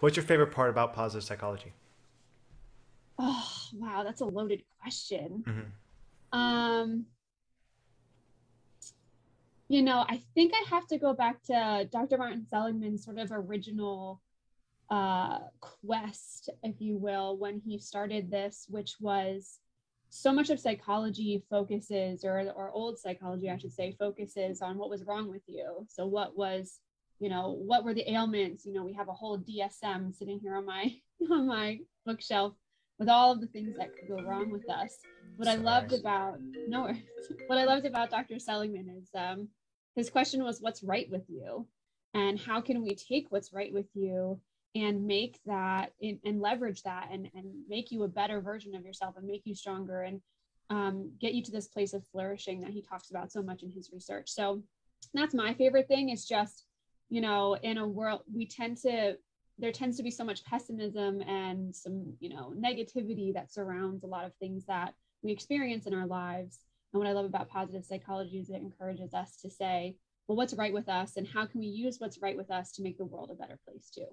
What's your favorite part about positive psychology? Oh, wow, that's a loaded question. Mm-hmm. Um, you know, I think I have to go back to Dr. Martin Seligman's sort of original uh, quest, if you will, when he started this, which was so much of psychology focuses, or, or old psychology, I should say, focuses on what was wrong with you. So, what was, you know, what were the ailments? You know, we have a whole DSM sitting here on my on my bookshelf with all of the things that could go wrong with us. What I loved about no, what I loved about Dr. Seligman is um, his question was, "What's right with you?" and how can we take what's right with you and make that and, and leverage that and, and make you a better version of yourself and make you stronger and um, get you to this place of flourishing that he talks about so much in his research. So that's my favorite thing is just, you know, in a world we tend to there tends to be so much pessimism and some, you know, negativity that surrounds a lot of things that we experience in our lives. And what I love about positive psychology is it encourages us to say, well, what's right with us and how can we use what's right with us to make the world a better place too?